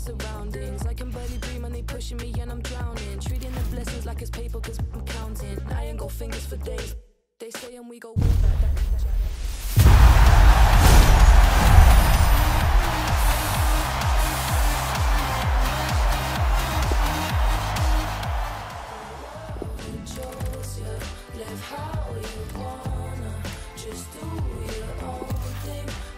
surroundings. I can barely breathe and they pushing me and I'm drowning. Treating the blessings like it's paper cause I'm counting. I ain't got fingers for days. They say and we go way back. Live how you wanna. Just do your own thing.